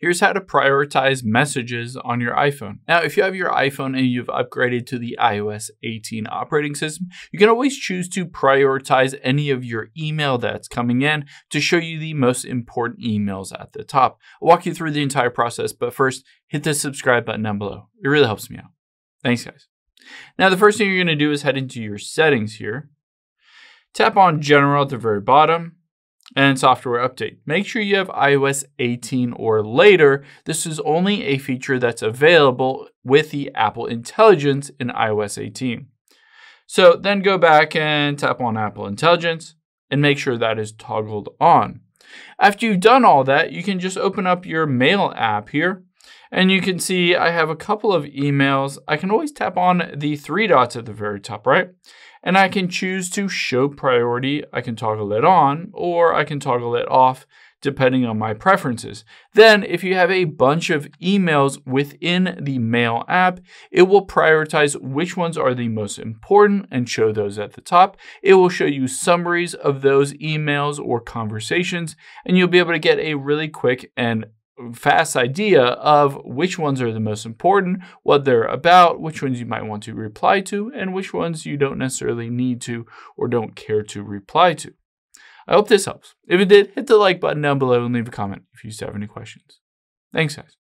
Here's how to prioritize messages on your iPhone. Now, if you have your iPhone and you've upgraded to the iOS 18 operating system, you can always choose to prioritize any of your email that's coming in to show you the most important emails at the top. I'll walk you through the entire process, but first, hit the subscribe button down below. It really helps me out. Thanks, guys. Now, the first thing you're going to do is head into your settings here. Tap on General at the very bottom and software update. Make sure you have iOS 18 or later. This is only a feature that's available with the Apple Intelligence in iOS 18. So then go back and tap on Apple Intelligence and make sure that is toggled on. After you've done all that, you can just open up your Mail app here and you can see I have a couple of emails. I can always tap on the three dots at the very top right and I can choose to show priority. I can toggle it on or I can toggle it off depending on my preferences. Then if you have a bunch of emails within the Mail app, it will prioritize which ones are the most important and show those at the top. It will show you summaries of those emails or conversations, and you'll be able to get a really quick and fast idea of which ones are the most important, what they're about, which ones you might want to reply to, and which ones you don't necessarily need to or don't care to reply to. I hope this helps. If it did, hit the like button down below and leave a comment if you still have any questions. Thanks, guys.